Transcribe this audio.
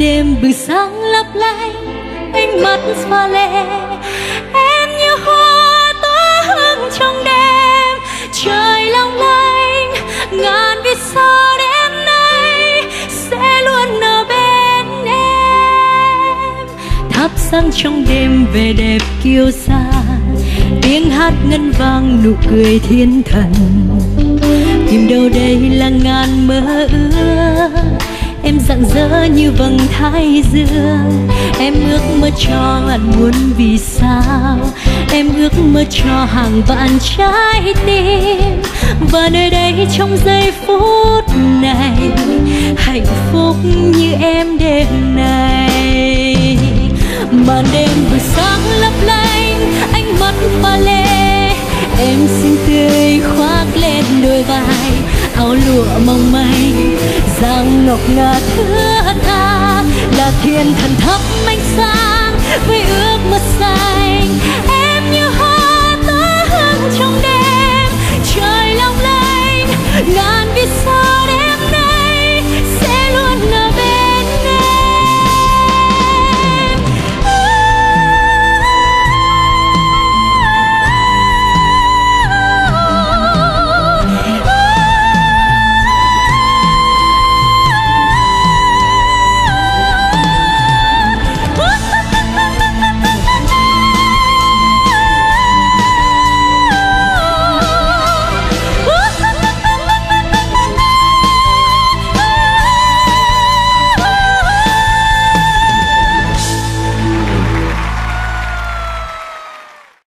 đêm bừng sáng lấp lánh, ánh mắt pha lê. Em như hoa tỏa hương trong đêm, trời long lanh, ngàn vì sao đêm nay sẽ luôn ở bên em? Thắp sáng trong đêm về đẹp kiêu sa, tiếng hát ngân vang nụ cười thiên thần. Tìm đâu đây là ngàn mơ ước? Rạng rỡ như vầng thái dương. Em ước mơ cho ngàn muôn vì sao? Em ước mơ cho hàng vạn trái tim. Và nơi đây trong giây phút này, hạnh phúc như em đêm này màn đêm vừa sáng lấp lánh, ánh mắt pha lê. Em xinh tươi khoác lên đôi vai, áo lụa mong manh ngọc ngà thưa tha là thiên thần thắp ánh sáng với ước mơ xanh. Em như